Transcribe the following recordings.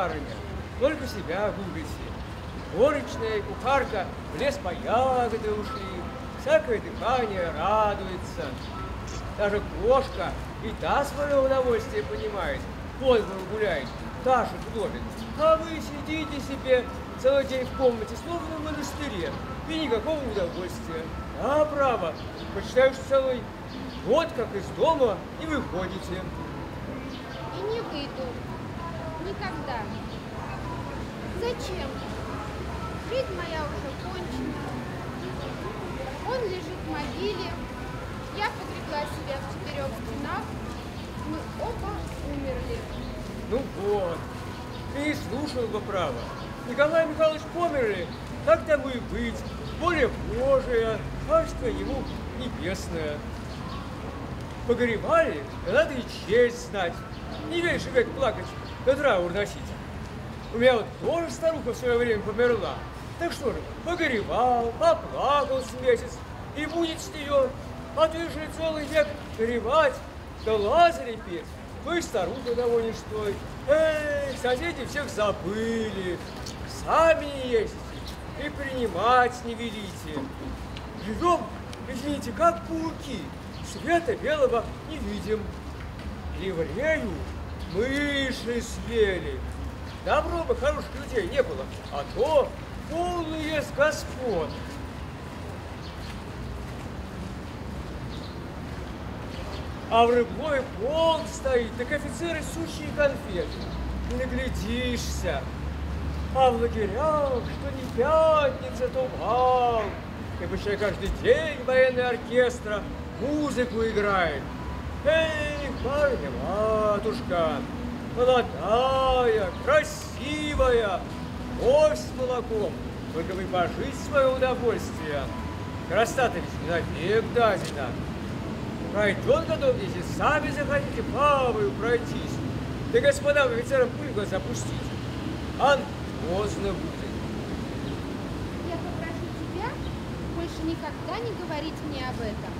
барыня, только себя губите. Горечная кухарка в лес по ягоды ушли, всякое дыхание радуется. Даже кошка и та свое удовольствие понимает, по двору гуляет, Таша ловит. А вы сидите себе целый день в комнате, словно в монастыре, и никакого удовольствия. А, право, почитаю, что целый год как из дома и выходите. И не выйду. Никогда. Зачем? Жизнь моя уже кончена. Он лежит в могиле. Я погребла себя в четырех стенах. Мы оба умерли. Ну вот, ты слушал бы право. Николай Михайлович померли, так тому и быть. Воля Божия, царство ему небесное. Погребали, надо и честь знать. Не веришь век плакать, да траур носить. У меня вот тоже старуха в свое время померла. Так что же, погревал, поплакал с месяц, и будет с нее. А ты же целый век горевать, да лазарей петь. Вы старуха того не стоит. Эй, соседи всех забыли. Сами не есть и принимать не велите. Живем, извините, как пауки. Света белого не видим. Еврею мыши съели. Добро бы хороших людей не было, а то полные с господ. А в рыбной полк стоит, так офицеры сущие конфеты. Наглядишься. А в лагерях, что не пятница, то бал. И почти каждый день военный оркестра музыку играет. Эй, парня, матушка, молодая, красивая, кофе с молоком. Только вы пожить свое удовольствие. Красота ведь навек дадена. Пройдет годов если сами захотите плаваю пройтись. Да господам офицерам пыль глаза пустить. А поздно будет. Я попрошу тебя больше никогда не говорить мне об этом.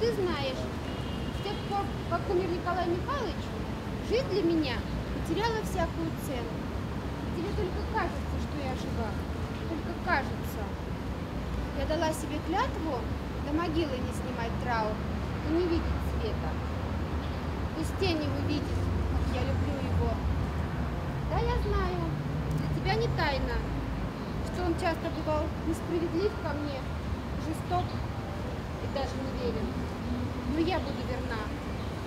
Ты знаешь, тех пор, как умер Николай Михайлович, жизнь для меня потеряла всякую цену. Тебе только кажется, что я жива. Только кажется. Я дала себе клятву до могилы не снимать траур и не видеть света. Пусть тени увидит, как я люблю его. Да, я знаю, для тебя не тайна, что он часто бывал несправедлив ко мне, жесток и даже неверен. Но я буду верна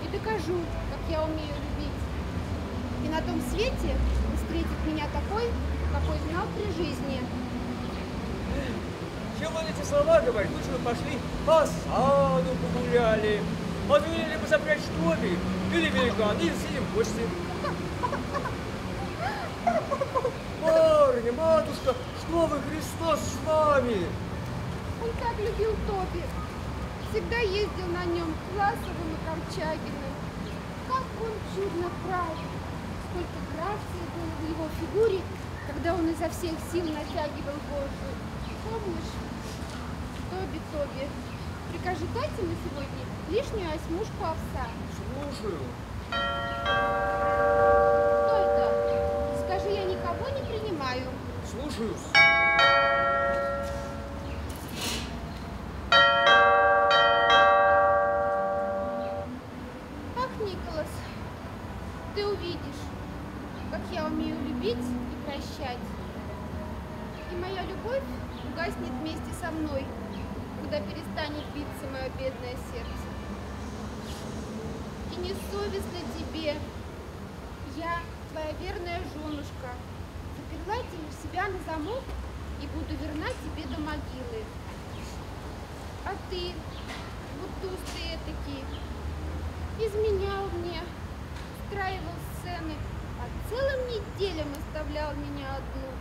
и докажу, как я умею любить. И на том свете он встретит меня такой, какой знал при жизни. Чем он эти слова говорит? Лучше бы пошли по саду погуляли. Отвели бы запрячь штоби или великан, или сидим в гости. Парни, матушка, что вы, Христос с вами? Он так любил Тоби. Всегда ездил на нем Классовым и Корчагиным. Как он чудно правил. Сколько грации было в его фигуре, когда он изо всех сил натягивал вожжи. Помнишь? Тоби, Тоби, прикажи дайте мне сегодня лишнюю осьмушку овса. Слушаю. Только скажи, я никого не принимаю. Слушаюсь. Не совестно тебе, я, твоя верная женушка, заперла тебе себя на замок и буду верна тебе до могилы. А ты, вот туз ты этакий, изменял мне, устраивал сцены, а целым неделям оставлял меня одну.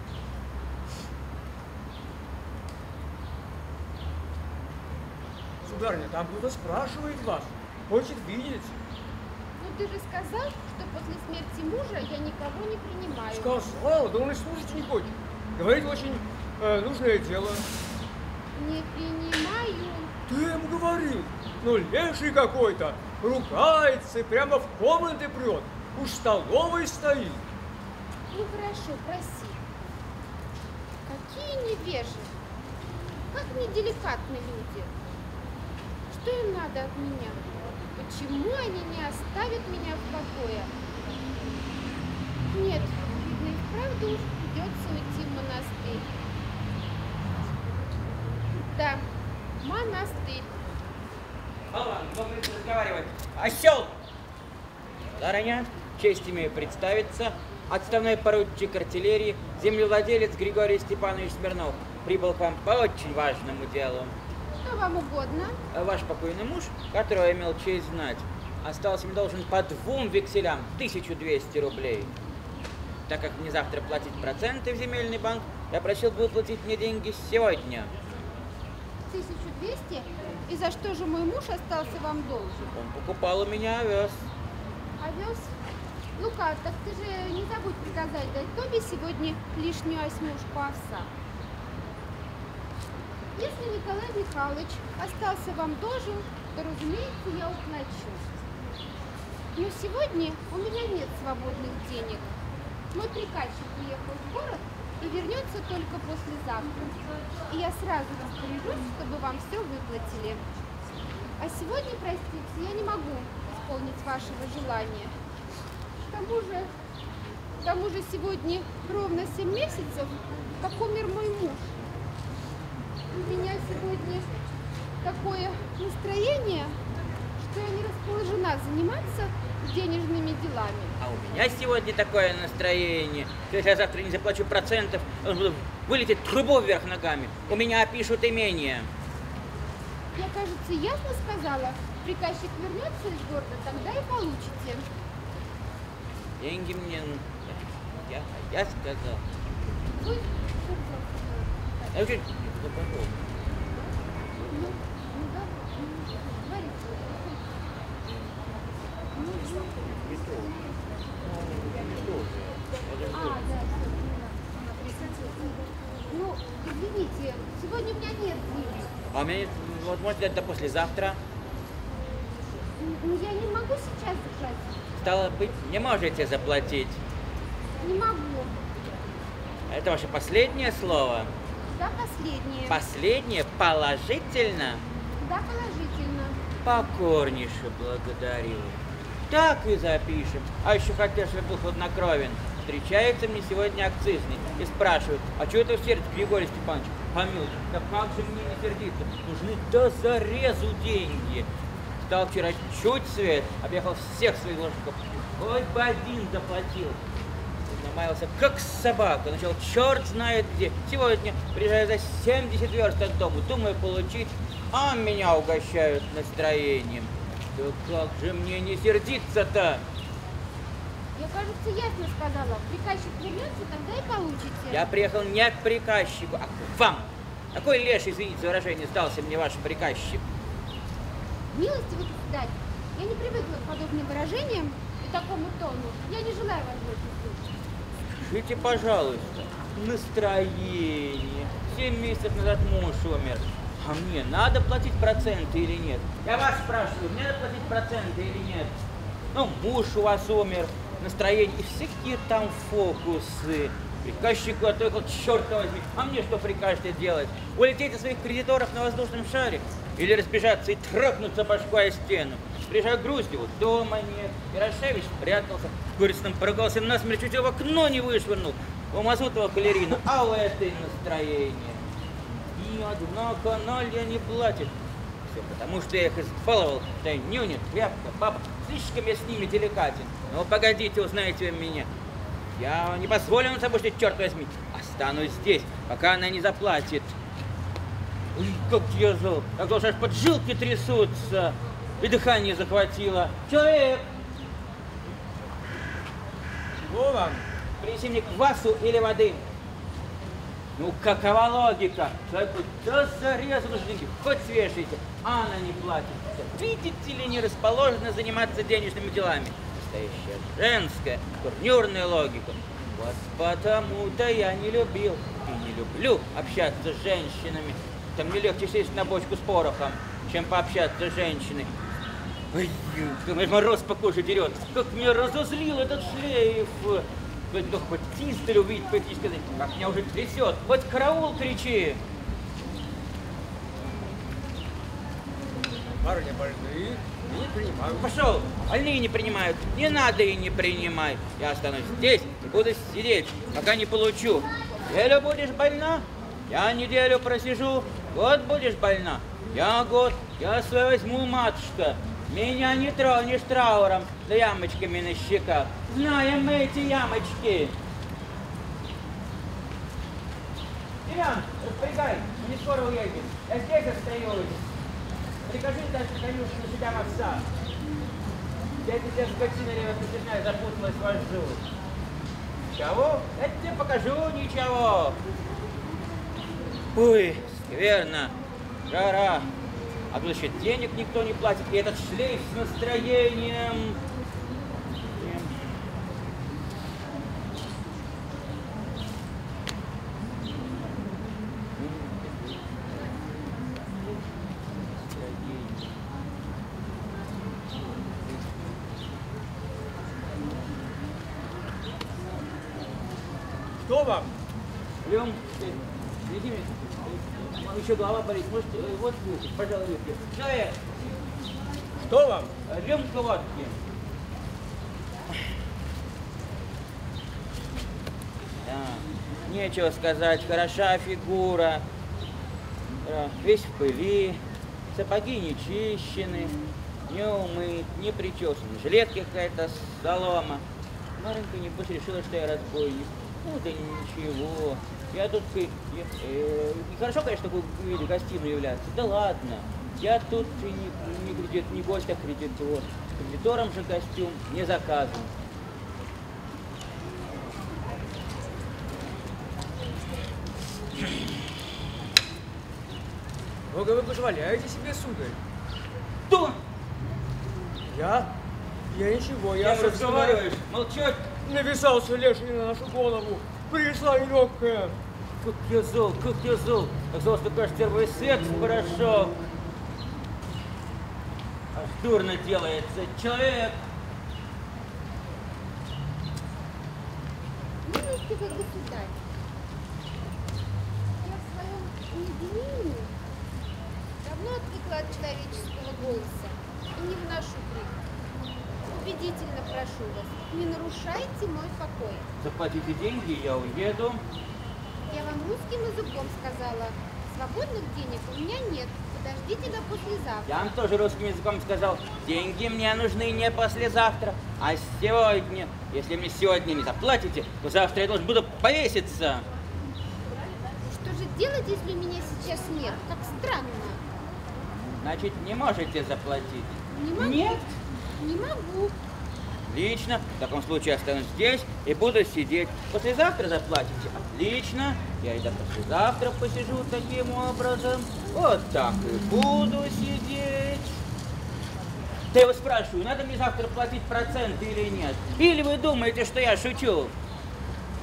Сударыня, там кто-то спрашивает вас. Хочет видеть. Ты же сказал, что после смерти мужа я никого не принимаю. Сказал, да он и слушать не хочет. Говорит, очень э, нужное дело. Не принимаю. Ты ему говорил, ну леший какой-то, ругается и прямо в комнаты прет, уж в столовой стоит. Ну хорошо, проси. Какие невежи. Как неделикатны люди. Что им надо от меня? Почему они не оставят меня в покое? Нет, видно и вправду уж придется уйти в монастырь. Да, монастырь. Болван, добрый разговаривать. Осел! Дарыня, честь имею представиться. Отставной поручик артиллерии, землевладелец Григорий Степанович Смирнов. Прибыл к вам по очень важному делу. Что вам угодно? Ваш покойный муж, которого я имел честь знать, остался мне должен по двум векселям 1200 рублей. Так как мне завтра платить проценты в земельный банк, я просил бы выплатить мне деньги сегодня. 1200? И за что же мой муж остался вам должен? Он покупал у меня овес. Овес? Лука, так ты же не забудь приказать дать Тоби сегодня лишнюю осьмушку овса. Если Николай Михайлович остался вам должен, то, разумеется, я уплачу. Но сегодня у меня нет свободных денег. Мой приказчик уехал в город и вернется только послезавтра. И я сразу распоряжусь, чтобы вам все выплатили. А сегодня, простите, я не могу исполнить вашего желания. К тому же, к тому же сегодня ровно 7 месяцев, как умер мой муж. У меня сегодня такое настроение, что я не расположена заниматься денежными делами. А у меня сегодня такое настроение, что если я завтра не заплачу процентов, вылетит трубу вверх ногами. У меня опишут имение. Я, кажется, ясно сказала. Приказчик вернется из города, тогда и получите. Деньги мне... Я, я сказал. Вы... Я А, у меня нет может, это послезавтра. Ну, я не могу сейчас заплатить. Стало быть, не можете заплатить. Не могу. Это ваше последнее слово? Да, последнее. Последнее положительно? Да, положительно. Покорнейше благодарю. Так и запишем. А еще хотел, чтобы был хладнокровен. Встречается мне сегодня акцизный и спрашивает, а что это в сердце, Григорий Степанович? Помилуй, да как же мне не сердиться? Нужны до зарезу деньги. Стал вчера чуть свет, объехал всех своих ложников. Хоть бы один заплатил. Намаялся как собака, начал черт знает где. Сегодня приезжаю за 70 верст от дома, думаю получить, а меня угощают настроением. Да как же мне не сердиться-то? Я, кажется, ясно сказала. Приказчик вернется, тогда и получите. Я приехал не к приказчику, а к вам. Какой леш, извините за выражение, сдался мне ваш приказчик? Милостивый государь, я не привыкла к подобным выражениям и такому тону. Я не желаю вас больше слушать. Скажите, пожалуйста, настроение. Семь месяцев назад муж умер. А мне надо платить проценты или нет? Я вас спрашиваю, мне надо платить проценты или нет? Ну, муж у вас умер, настроение и всякие там фокусы. Приказчику отвыкал, черт возьми. А мне что прикажете делать? Улететь от своих кредиторов на воздушном шаре? Или разбежаться и трахнуться башкой о стену? Приезжаю к Груздеву, дома нет. Ярошевич спрятался, горестным поругался, насмерть чуть в окно не вышвырнул. У Мазутова балерина, а у этой настроение. И однако Налья не платит. Все потому, что я их избаловал. Да и нюня, тряпка, папа. Слишком я с ними деликатен. Ну, погодите, узнаете меня. Я не позволю собой, что черт возьми. Останусь здесь, пока она не заплатит. Как я зол. Как уж аж поджилки трясутся. И дыхание захватило. Человек, Чего вам? принеси мне квасу или воды. Ну, какова логика? Человеку до зарезу нужны деньги, хоть свешайте, а она не платит. Видите ли, не расположена заниматься денежными делами. Настоящая женская, турнюрная логика. Вот потому-то я не любил и не люблю общаться с женщинами. Там мне легче сесть на бочку с порохом, чем пообщаться с женщиной. Ой, как мороз по коже дерет. Как меня разозлил этот шлейф. Только хоть тистель увидеть, пойти сказать, как меня уже трясет. Хоть караул кричи. Барыня больные, и не принимают. Пошел, больные не принимают, не надо и не принимай. Я останусь здесь и буду сидеть, пока не получу. Неделю будешь больна, я неделю просижу, год будешь больна, я год, я свой возьму, матушка. Меня не тронешь трауром, да ямочками на щеках. Знаем мы эти ямочки. Семен, распрягай, мы не скоро уедем. Я здесь остаюсь. Прикажи дать конюшню на себя овса. Я тебе скотина левосочетная запуталась в вожжу. Чего? Я тебе покажу, ничего. Ой, скверно, жара. А тут еще денег никто не платит. И этот шлейф с настроением. Что вам? Лем. Еще голова болит. Может, э, вот выпить, пожалуй, выпьем. Человек, Что вам? рюмка водки. Да, нечего сказать, хороша фигура. Да, Весь в пыли, сапоги не чищены, не умыт, не причесан. Жилетки какая-то солома. Маренька небось решила, что я разбойник. Ну да ничего. Я тут э, э, нехорошо, конечно, в виде гостиную являться. Да ладно. Я тут не, не, кредит, не гость, а кредитор. С кредитором же костюм не заказан. Много вы позволяете себе, сударь? Кто? Я? Я ничего, я, Я собственно, разговариваешь? Молчать? Нависался леший на нашу голову. Пришла нелегкая. Как я зол, как я зол. Казалось, что кажется, первый секс хорошо. Аж дурно делается. Человек Милостивый государь, я в своем уединении давно отвыкла от человеческого голоса и не вношу. Убедительно прошу вас, не нарушайте мой покой. заплатите деньги, я уеду. Я вам русским языком сказала, свободных денег у меня нет, подождите до послезавтра. Я вам тоже русским языком сказал, деньги мне нужны не послезавтра, а сегодня. Если мне сегодня не заплатите, то завтра я должен буду повеситься. Что же делать, если меня сейчас нет? Как странно. Значит, не можете заплатить. Не могу. Нет? Не могу. Отлично. В таком случае останусь здесь и буду сидеть. Послезавтра заплатите? Отлично. Я и до послезавтра посижу таким образом. Вот так и буду сидеть. Да я вас спрашиваю, надо мне завтра платить проценты или нет? Или вы думаете, что я шучу?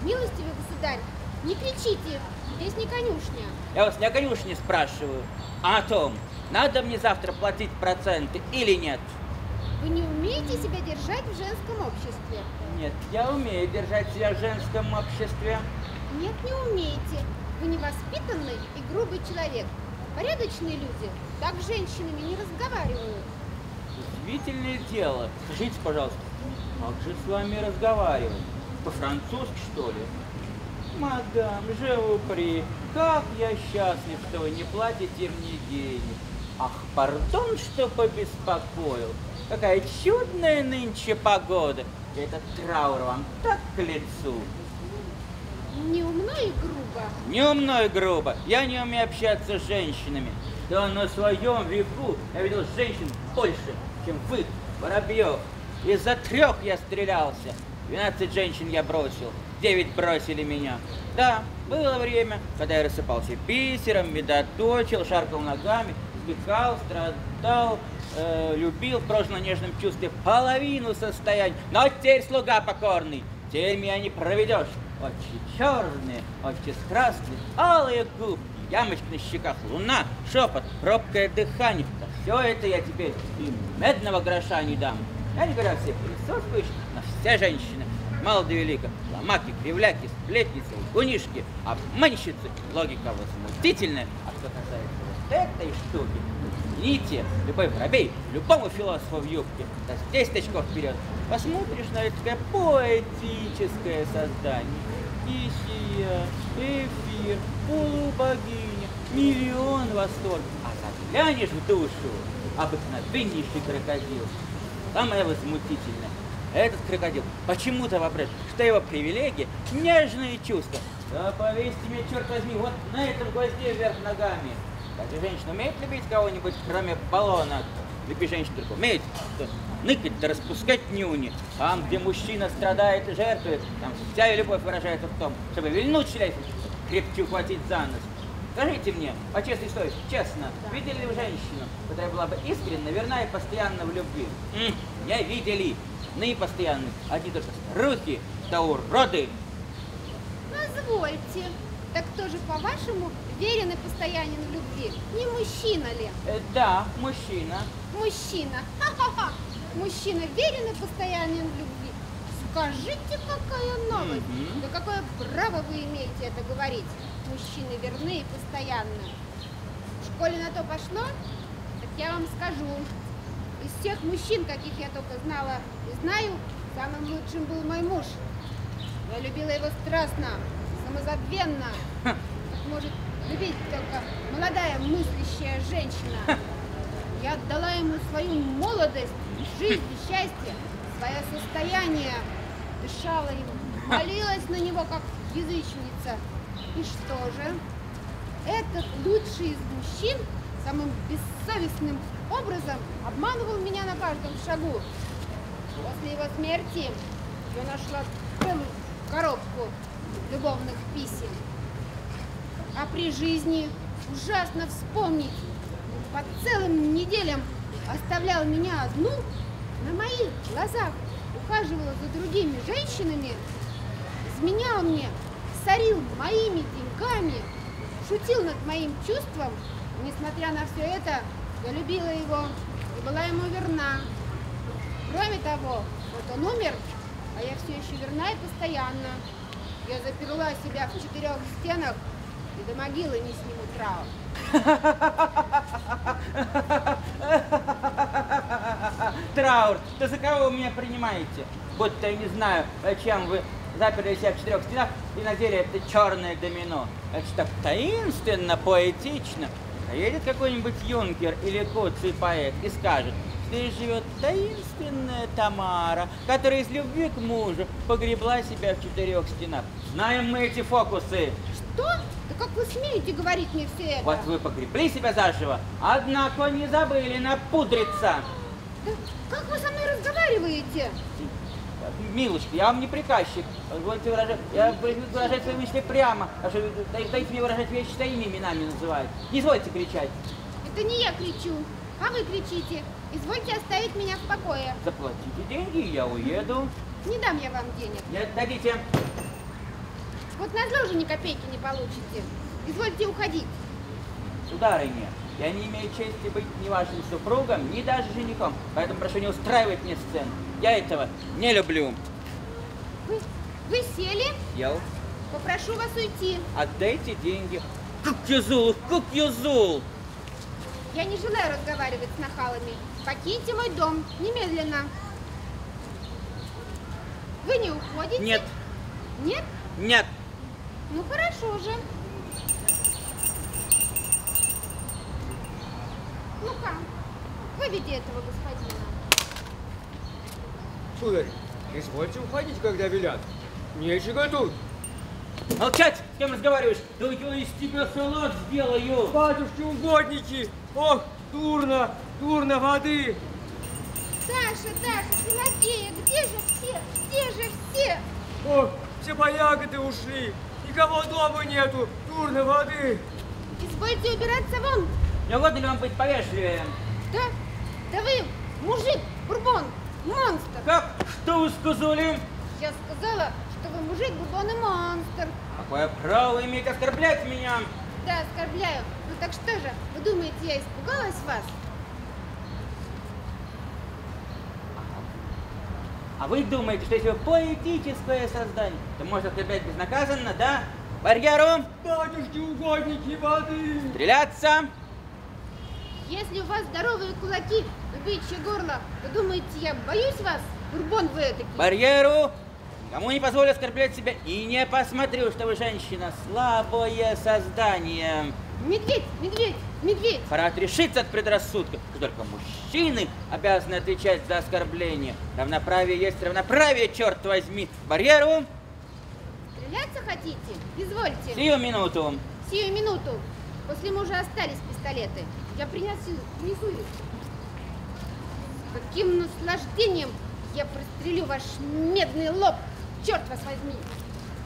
Милостивый государь, не кричите, здесь не конюшня. Я вас не о конюшне спрашиваю, а о том, надо мне завтра платить проценты или нет? Вы не умеете себя держать в женском обществе. Нет, я умею держать себя в женском обществе. Нет, не умеете. Вы невоспитанный и грубый человек. Порядочные люди так с женщинами не разговаривают. Удивительное дело. Скажите, пожалуйста, как же с вами разговаривать? По-французски, что ли? Мадам, же упри, как я счастлив, что вы не платите мне денег. Ах, пардон, что побеспокоил. Какая чудная нынче погода. Этот траур вам так к лицу. Неумно и грубо. Неумно и грубо. Я не умею общаться с женщинами. Да на своем веку я видел женщин больше, чем вы, Воробьев. Из-за трех я стрелялся. 12 женщин я бросил. Девять бросили меня. Да, было время, когда я рассыпался бисером, медоточил, шаркал ногами, вздыхал, страдал, э, любил в прошлом нежном чувстве половину состояния. Но теперь слуга покорный, теперь меня не проведешь. Очи черные, очи красные, алые губы, ямочки на щеках, луна, шепот, пробкое дыхание. Да все это я теперь и медного гроша не дам. Я не говорю о всех присутствующих, но все женщины мало да велико. Ломаки, кривляки, сплетницы, гунишки, обманщицы. Логика возмутительная. А что касается вот этой штуки, извините, любой воробей, любому философу в юбке, с 10 очков вперед, посмотришь на это такое поэтическое создание. Кисия, эфир, полубогиня, миллион восторгов. А заглянешь в душу, обыкновеннейший крокодил. Самое возмутительное. Этот крокодил почему-то воображает, что его привилегии – нежные чувства. Да повесьте меня, черт возьми, вот на этом гвозде вверх ногами. Разве женщина умеет любить кого-нибудь, кроме баллона? Любить женщину только умеет, ныкать да распускать нюни. Там, где мужчина страдает и жертвует, там вся ее любовь выражается в том, чтобы вильнуть шлейф, крепче ухватить за нос. Скажите мне, по честной совести, честно, да. видели ли вы женщину, которая была бы искренне, верна и постоянно в любви? Не видели. Ныне постоянно. Одни только старухи, да уроды. Позвольте. Так кто же, по-вашему, верен и постоянен в любви? Не мужчина ли? Э, да, мужчина. Мужчина. Ха-ха-ха. Мужчина верен и постоянен в любви. Скажите, какая новость? Mm-hmm. Да какое право вы имеете это говорить? Мужчины верны и постоянны. В школе на то пошло? Так я вам скажу. Из всех мужчин, каких я только знала и знаю, самым лучшим был мой муж. Я любила его страстно, самозабвенно, как может любить только молодая мыслящая женщина. Я отдала ему свою молодость, жизнь счастье, свое состояние, дышала ему, молилась на него, как язычница. И что же? Этот лучший из мужчин самым бессовестным образом обманывал меня на каждом шагу. После его смерти я нашла целую коробку любовных писем. А при жизни ужасно вспомнить, по целым неделям оставлял меня одну, на моих глазах ухаживала за другими женщинами, изменял мне, сорил моими деньгами, шутил над моим чувством. Несмотря на все это, я любила его и была ему верна. Кроме того, вот он умер, а я все еще верна и постоянно. Я заперла себя в четырех стенах и до могилы не сниму траур. Траур, да за кого вы меня принимаете? Будто я не знаю, зачем вы заперли себя в четырех стенах и надели это черное домино. Это так таинственно, поэтично. Едет какой-нибудь юнкер или куцый поэт и скажет, здесь живет таинственная Тамара, которая из любви к мужу погребла себя в четырех стенах. Знаем мы эти фокусы. Что? Да как вы смеете говорить мне все это? Вот вы погребли себя заживо, однако не забыли напудриться. Да как вы со мной разговариваете? Милочка, я вам не приказчик. Будете выражать, я выражать свои мысли прямо. А дайте мне выражать вещи своими именами называть. Не извольте кричать. Это не я кричу, а вы кричите. Извольте оставить меня в покое. Заплатите деньги, я уеду. Не дам я вам денег. Нет, дадите. Вот на зло уже ни копейки не получите. Извольте уходить. Сударыня, я не имею чести быть ни вашим супругом, ни даже женихом, поэтому прошу не устраивать мне сцен. Я этого не люблю. Вы, вы сели? Я. Попрошу вас уйти. Отдайте деньги. Как я зол, как я зол! Я не желаю разговаривать с нахалами. Покиньте мой дом немедленно. Вы не уходите? Нет. Нет? Нет. Ну хорошо же. Ну-ка, выведи этого господина. Сударь, извольте уходить, когда велят. Нечего тут. Молчать! С кем разговариваешь? Да я из тебя салат сделаю! Батюшки, угодники! Ох, дурно, дурно воды! Саша, Даша, Тимофея, где же все? Где же все? Ох, все по ягоды ушли. Никого дома нету, дурно воды. Извольте убираться вон. Не угодно ли вам быть повежливее? Да? Да вы мужик, бурбон, монстр. Как? Что вы сказали? Я сказала, что вы мужик, бурбон и монстр. Какое право вы имеете оскорблять меня? Да, оскорбляю. Ну так что же, вы думаете, я испугалась вас? А вы думаете, что если вы поэтическое создание, то можно стрелять безнаказанно, да? Барьеру! Батюшки, угодники воды! Стреляться! Если у вас здоровые кулаки и бычье горло, вы думаете, я боюсь вас? Бурбон вы этакий. Барьеру! Кому не позволю оскорблять себя и не посмотрю, что вы женщина, слабое создание. Медведь, медведь, медведь. Пора отрешиться от предрассудков, что только мужчины обязаны отвечать за оскорбление. Равноправие есть равноправие, черт возьми. Барьеру! Стреляться хотите? Извольте. Сию минуту. Сию минуту. После мужа остались пистолеты. Я принесу, принесу их. Каким наслаждением я прострелю ваш медный лоб. Черт вас возьми.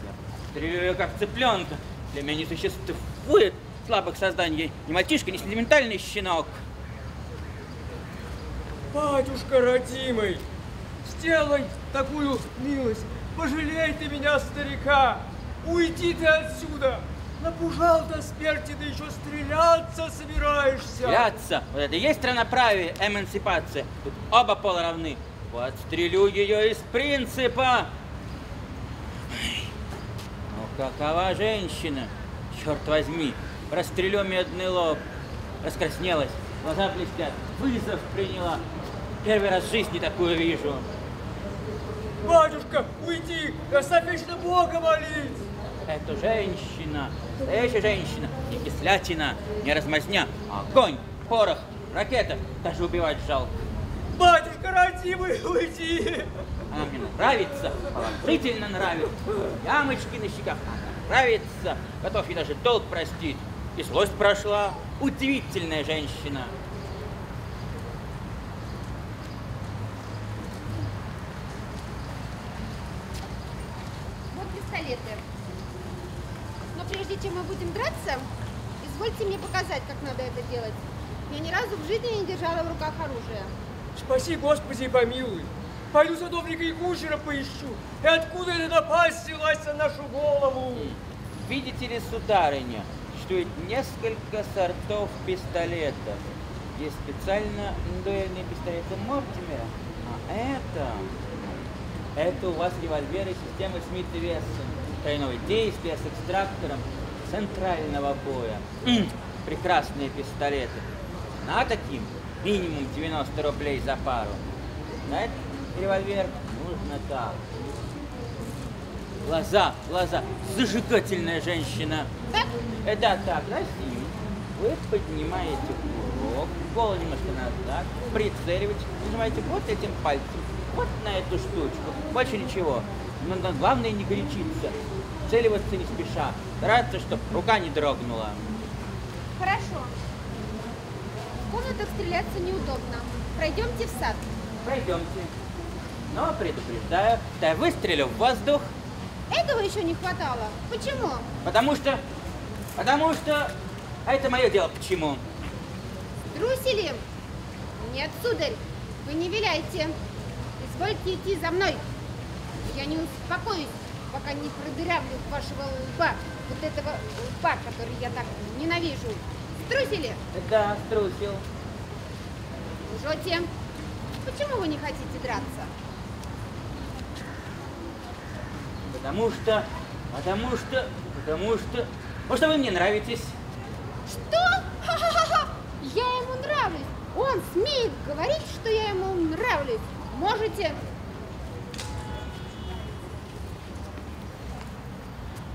Я стреляю как цыпленка. Для меня не существует слабых созданий. Ни мальчишка, ни сентиментальный щенок. Батюшка родимый, сделай такую милость. Пожалей ты меня, старика. Уйди ты отсюда. Напужал до смерти, да еще стреляться собираешься. Стреляться. Вот это и есть равноправие, эмансипация. Тут оба пола равны. Подстрелю ее из принципа. Ну какова женщина? Черт возьми, прострелю медный лоб. Раскраснелась, глаза блестят, вызов приняла. Первый раз в жизни такую вижу. Батюшка, уйди, оставь вечно Бога молить. Это женщина, настоящая женщина, не кислятина, не размазня, а огонь, порох, ракета, даже убивать жалко. Батюшка родимый, уйди. Она мне нравится, положительно нравится. Ямочки на щеках она нравится. Готов ей даже долг простить. И злость прошла. Удивительная женщина. Вот пистолеты. Но прежде чем мы будем драться, извольте мне показать, как надо это делать. Я ни разу в жизни не держала в руках оружие. Спаси, Господи, и помилуй. Пойду садовника и кучера поищу. И откуда эта напасть селась на нашу голову? Видите ли, сударыня, есть несколько сортов пистолетов. Есть специально дуэльные пистолеты Мортимера, а это... Это у вас револьверы системы Смит и Вессон. Тройное действие с экстрактором центрального боя. Прекрасные пистолеты. На таким минимум 90 рублей за пару. На этот револьвер нужно так. Глаза, глаза. Зажигательная женщина. Так? Э, да, так, Расим. Вы поднимаете курок, голову немножко назад, прицеливаете, нажимаете вот этим пальцем, вот на эту штучку. Больше ничего. Но, но главное не горячиться. Целиваться не спеша. Стараться, чтобы рука не дрогнула. Хорошо. В комнатах стреляться неудобно. Пройдемте в сад. Пройдемте. Но предупреждаю, что я выстрелю в воздух, Этого еще не хватало. Почему? потому что... Потому что... А это мое дело, почему? Трусили? Нет, сударь, вы не виляйте. Извольте идти за мной. Я не успокоюсь, пока не продырявлю вашего лба, вот этого лба, который я так ненавижу. Струсили? Да, струсил. Лжете. Почему вы не хотите драться? Потому что... Потому что... Потому что... Потому что вы мне нравитесь. Что? Ха-ха-ха! Я ему нравлюсь. Он смеет говорить, что я ему нравлюсь. Можете?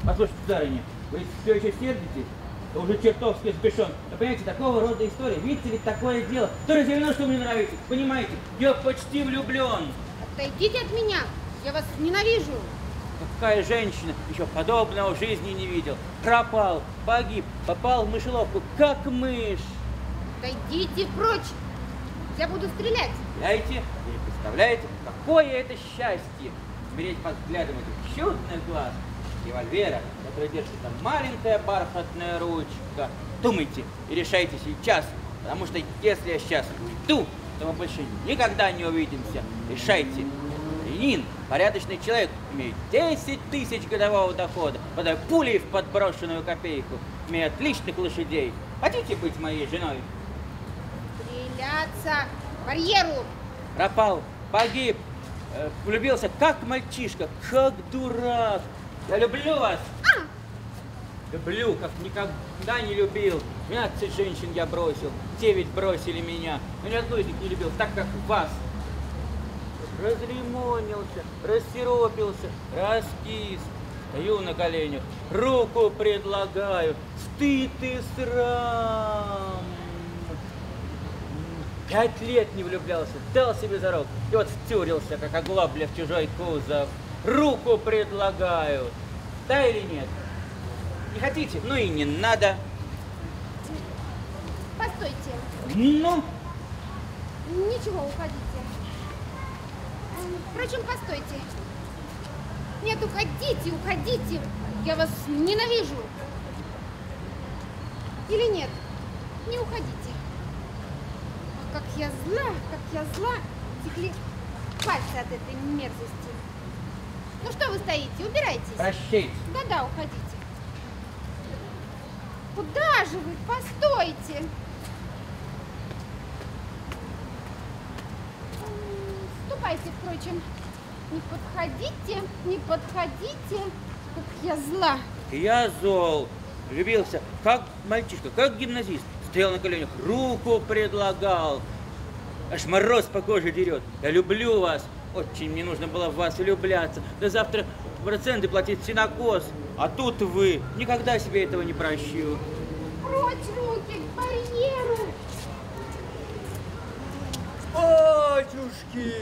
Послушайте, сударыня, вы все еще сердитесь? Я уже чертовски сбешен. Вы понимаете, такого рода история, видите ли, такое дело. То разделено, что мне нравится, понимаете? Я почти влюблен. Отойдите от меня. Я вас ненавижу. Какая женщина еще подобного в жизни не видел. Пропал, погиб, попал в мышеловку, как мышь. Отойдите прочь. Я буду стрелять. Представляете, вы не представляете, какое это счастье смереть под взглядом этих чудных глаз револьвера, который держит там маленькая бархатная ручка. Думайте и решайте сейчас, потому что если я сейчас уйду, то мы больше никогда не увидимся. Решайте. Ленин, порядочный человек, имеет 10 тысяч годового дохода, подай пулей в подброшенную копейку, имеет отличных лошадей. Хотите быть моей женой? Стреляться. Барьеру. Пропал, погиб, э, влюбился как мальчишка, как дурак. Я люблю вас. А, Люблю, как никогда не любил. 12 женщин я бросил, 9 бросили меня. Но ни одну из них не любил, так как вас. Разремонился, рассиропился, раскис. Стою на коленях, руку предлагаю, стыд и срам. Пять лет не влюблялся, дал себе зарок. И вот втюрился, как оглобля в чужой кузов. Руку предлагаю. Да или нет? Не хотите? Ну и не надо. постойте. Ну, Ничего, уходите. Впрочем, постойте. Нет, уходите, уходите. Я вас ненавижу. Или нет? Не уходите. Ах, Как я зла, как я зла. Текли пальцы от этой мерзости. Ну что вы стоите? Убирайтесь. прощайте. Да-да, уходите. Куда же вы? Постойте. Ступайте, впрочем. Не подходите, не подходите. Как я зла. Я зол. Влюбился, как мальчишка, как гимназист. Стоял на коленях, руку предлагал. Аж мороз по коже дерет. Я люблю вас. Очень мне нужно было в вас влюбляться. Да завтра проценты платить синокос. А тут вы. Никогда себе этого не прощу. Прочь руки к барьеру батюшки!